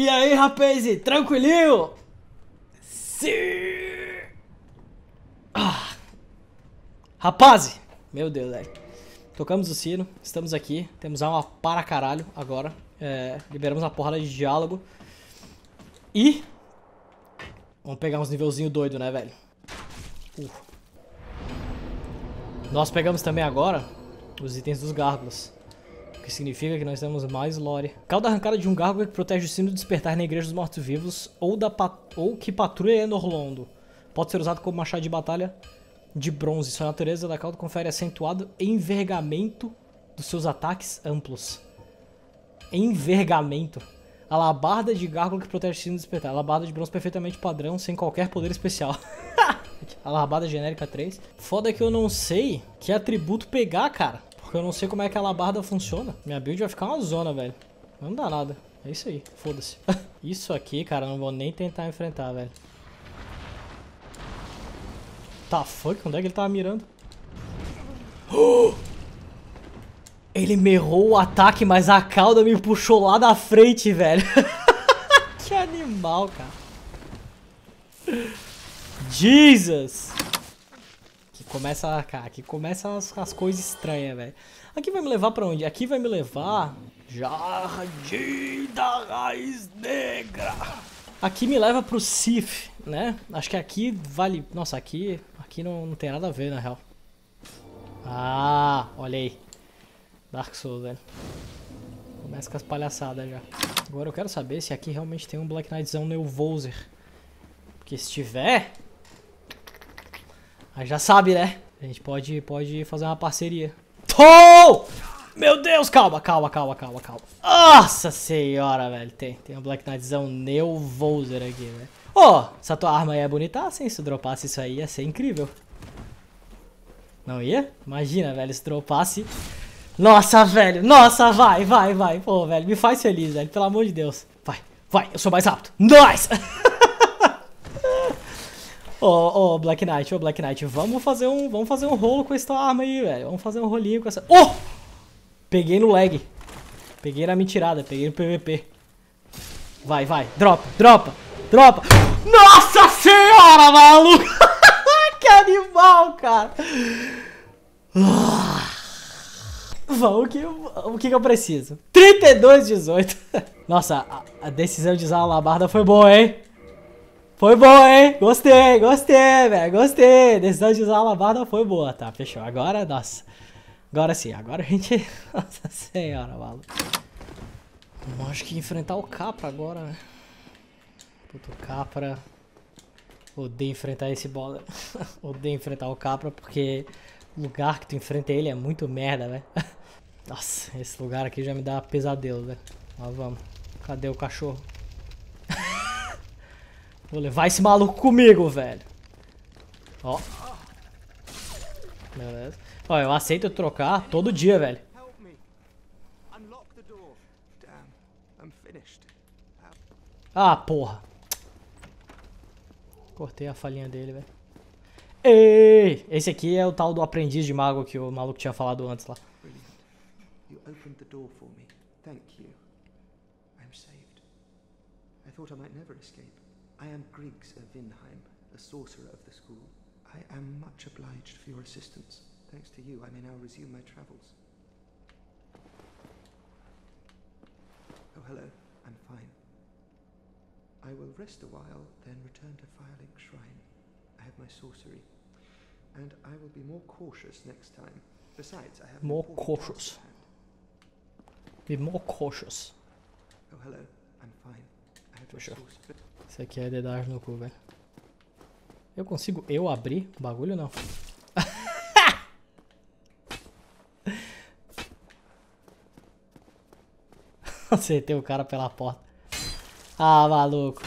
E aí, rapaz, tranquilinho? Sim! Ah. Rapaz! Meu Deus, velho. Tocamos o sino, estamos aqui, temos arma para caralho agora. É, liberamos uma porrada de diálogo. E... Vamos pegar uns nivelzinho doido, né, velho? Uh. Nós pegamos também agora os itens dos gárgulas. Que significa que nós temos mais lore. Cauda arrancada de um gárgula que protege o sino de despertar na igreja dos mortos-vivos ou, da ou que patrulha Enorlondo. Pode ser usado como machado de batalha de bronze. Sua natureza da cauda confere acentuado envergamento dos seus ataques amplos. Envergamento. Alabarda de gárgula que protege o sino de despertar. Alabarda de bronze perfeitamente padrão, sem qualquer poder especial. Alabarda genérica 3. Foda que eu não sei que atributo pegar, cara. Porque eu não sei como é que a alabarda funciona. Minha build vai ficar uma zona, velho. Não dá nada. É isso aí. Foda-se. isso aqui, cara, eu não vou nem tentar enfrentar, velho. Tá, fuck? Onde é que ele tava mirando? Ele me errou o ataque, mas a cauda me puxou lá da frente, velho. que animal, cara. Jesus! Começa, cara, aqui começa as, as coisas estranhas, velho. Aqui vai me levar pra onde? Aqui vai me levar... Jardim da Raiz Negra. Aqui me leva pro Sif, né? Acho que aqui vale... Nossa, aqui... Aqui não, não tem nada a ver, na real. Ah, olha aí. Dark Souls, velho. Começa com as palhaçadas já. Agora eu quero saber se aqui realmente tem um Black Knightzão Neuvoser. Porque se tiver... Aí já sabe, né? A gente pode, pode fazer uma parceria. Oh! Meu Deus, calma, calma, calma, calma, calma. Nossa senhora, velho. Tem, tem um Black Knightzão Neuvoser aqui, velho. Ô, oh, essa tua arma aí é bonita assim. Se dropasse isso aí ia ser incrível. Não ia? Imagina, velho, se dropasse... Nossa, velho. Nossa, vai, vai, vai. Pô, velho, me faz feliz, velho. Pelo amor de Deus. Vai, vai. Eu sou mais rápido. Nice! Ô, oh, oh, Black Knight, ô, oh, Black Knight, vamos fazer um, vamos fazer um rolo com essa arma aí, velho. Vamos fazer um rolinho com essa... Oh! Peguei no lag. Peguei na mentirada, peguei no PVP. Vai, vai, dropa, dropa, dropa. Nossa senhora, maluco! que animal, cara. Vamos, que, o que, que eu preciso? 32, 18. Nossa, a, a decisão de usar a alabarda foi boa, hein? Foi bom, hein? Gostei, gostei, velho. Gostei. Decisão de usar a alabarda foi boa, tá? Fechou. Agora, nossa. Agora sim, agora a gente... Nossa senhora, maluco. Acho que enfrentar o Capra agora, né? Puto, Capra... Odeio enfrentar esse bola. Odeio enfrentar o Capra porque o lugar que tu enfrenta ele é muito merda, velho. Nossa, esse lugar aqui já me dá pesadelo, velho. Mas vamos. Cadê o cachorro? Vou levar esse maluco comigo, velho. Ó. Beleza. Ó, eu aceito trocar todo dia, velho. Ah, porra. Cortei a falinha dele, velho. Ei! Esse aqui é o tal do aprendiz de mago que o maluco tinha falado antes lá. You opened the door for me. Thank you. I'm saved. I thought I might never escape. I am Griggs of Vinheim, the sorcerer of the school. I am much obliged for your assistance. Thanks to you, I may now resume my travels. Oh, hello. I'm fine. I will rest a while, then return to Firelink Shrine. I have my sorcery. And I will be more cautious next time. Besides, I have more cautious. Be more cautious. Oh, hello. I'm fine. I have my sorcery. Isso aqui é dedar no cu, velho. Eu consigo eu abrir o bagulho não? Acertei o cara pela porta. Ah, maluco.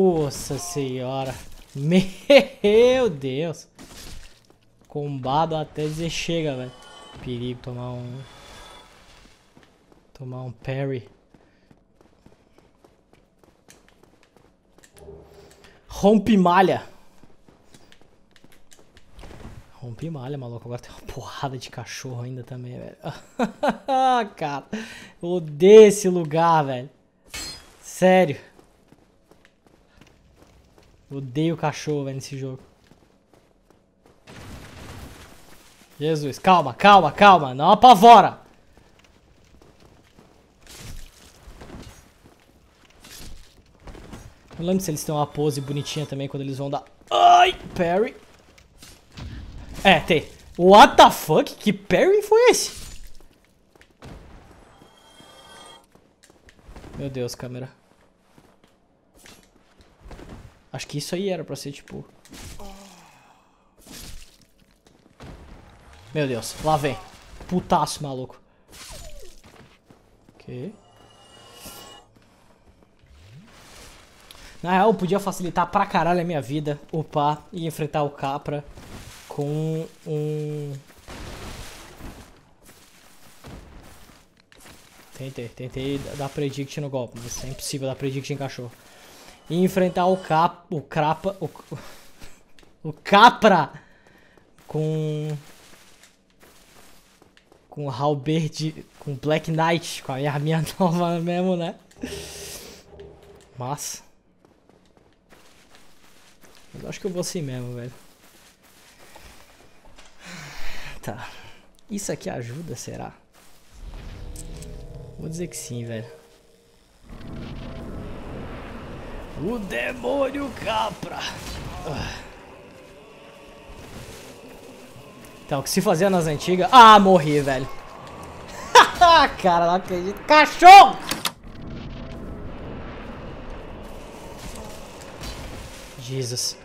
Nossa senhora. Meu Deus. Combado até dizer chega, velho. Perigo tomar um... Tomar um parry. Rompe malha. Rompe malha, maluco. Agora tem uma porrada de cachorro ainda também, velho. Cara, eu odeio esse lugar, velho. Sério. Odeio cachorro, velho, nesse jogo. Jesus, calma, calma, calma. Não apavora. Não lembro se eles têm uma pose bonitinha também quando eles vão dar... Ai, parry. É, tem. What the fuck? Que parry foi esse? Meu Deus, câmera. Acho que isso aí era pra ser tipo... Meu Deus, lá vem. Putaço, maluco. Ok. Na real, podia facilitar pra caralho a minha vida upar e enfrentar o Capra com um... Tentei, tentei dar predict no golpe, mas é impossível dar predict em cachorro. E enfrentar o Cap... o Crapa... o, o Capra com... Com Halberd, com Black Knight, com a minha arminha nova mesmo, né? Mas... Mas acho que eu vou assim mesmo, velho. Tá. Isso aqui ajuda, será? Vou dizer que sim, velho. O demônio capra. Então, o que se fazia nas antigas... Ah, morri, velho. Cara, não acredito. Cachorro! Jesus.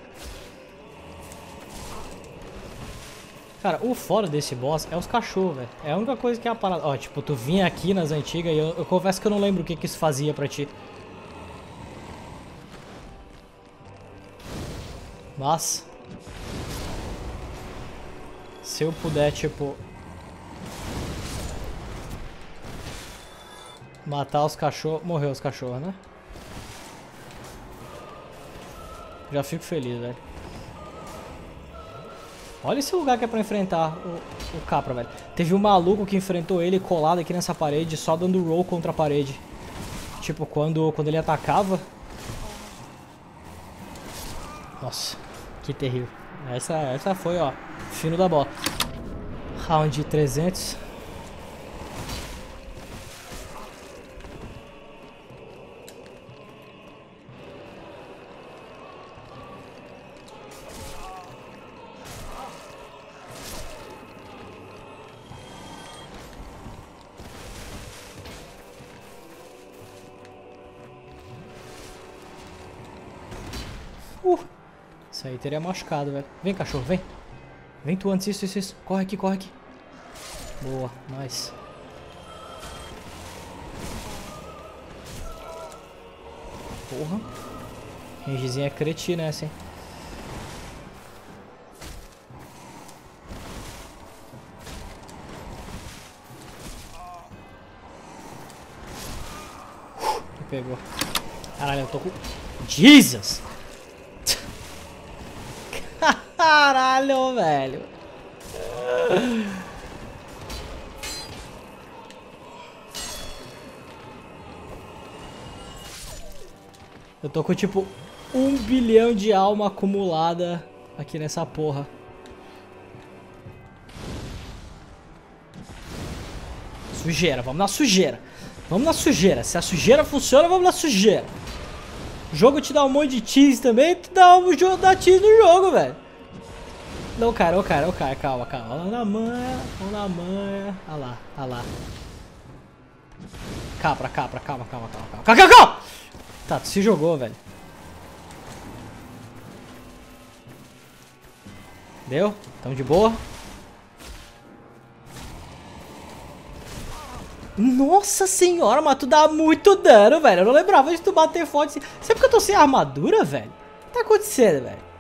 Cara, o fora desse boss é os cachorros, velho. É a única coisa que é a parada. Ó, tipo, tu vinha aqui nas antigas e eu, eu confesso que eu não lembro o que, que isso fazia pra ti. Mas... Se eu puder, tipo... Matar os cachorros... Morreu os cachorros, né? Já fico feliz, velho. Olha esse lugar que é pra enfrentar o, o Capra, velho. Teve um maluco que enfrentou ele colado aqui nessa parede, só dando roll contra a parede. Tipo, quando, quando ele atacava... Nossa, que terrível. Essa, essa foi, ó, fino da bola. Round 300. Uh, isso aí teria machucado, velho. Vem, cachorro, vem. Vem tu antes, isso, isso, isso. Corre aqui, corre aqui. Boa, nice. Porra. Rangezinha é cretina essa, hein. pegou. Caralho, eu tô com... Jesus! Caralho, velho. Eu tô com tipo um bilhão de alma acumulada aqui nessa porra. Sujeira, vamos na sujeira. Vamos na sujeira. Se a sujeira funciona, vamos na sujeira. O jogo te dá um monte de cheese também, tu dá um jogo da cheese no jogo, velho. Não, cara, ô cara, ô cara, calma, calma. Vamos na manha, vamos na manha. Olha lá, olha lá. Capra, capra, calma, calma, calma, calma. Calma, calma, calma! Tá, tu se jogou, velho. Deu? Tamo de boa. Nossa senhora, mas tu dá muito dano, velho. Eu não lembrava de tu bater forte assim. Sempre que eu tô sem armadura, velho? O que tá acontecendo, velho?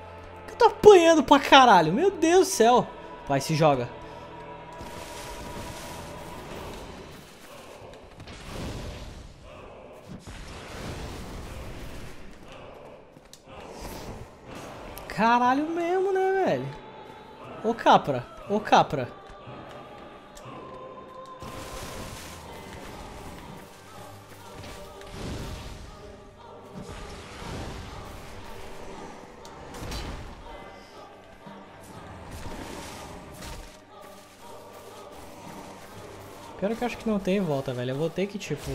Tá apanhando pra caralho. Meu Deus do céu. Vai, se joga. Caralho mesmo, né, velho? Ô Capra, ô Capra. Pior que eu acho que não tem volta, velho. Eu vou ter que, tipo...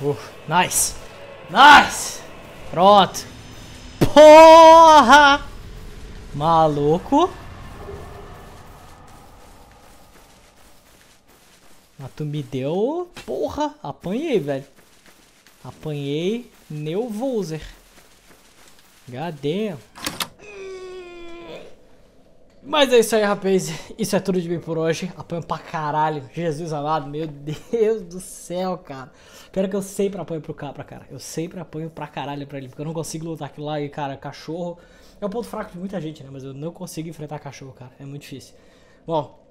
Uh, nice! Nice! Pronto! Porra! Maluco! Mas tu me deu... Porra! Apanhei, velho. Apanhei Neuvoser. God damn. Mas é isso aí, rapaz. Isso é tudo de mim por hoje. Apanho pra caralho. Jesus amado, meu Deus do céu, cara. Pior que eu sempre apanho pro Capra, cara. Eu sempre apanho pra caralho pra ele. Porque eu não consigo lutar aquilo lá e, cara, cachorro. É um ponto fraco de muita gente, né? Mas eu não consigo enfrentar cachorro, cara. É muito difícil. Bom,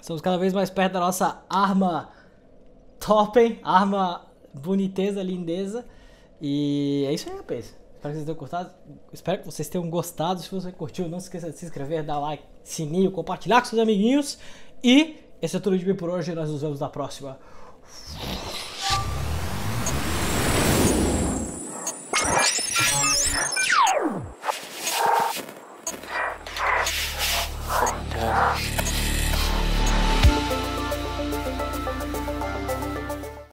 estamos cada vez mais perto da nossa arma top, hein? Arma boniteza, lindeza. E é isso aí, rapaz. Espero que vocês tenham gostado. Espero que vocês tenham gostado. Se você curtiu, não se esqueça de se inscrever, dar like, sininho, compartilhar com seus amiguinhos. E esse é tudo de mim por hoje. Nós nos vemos na próxima.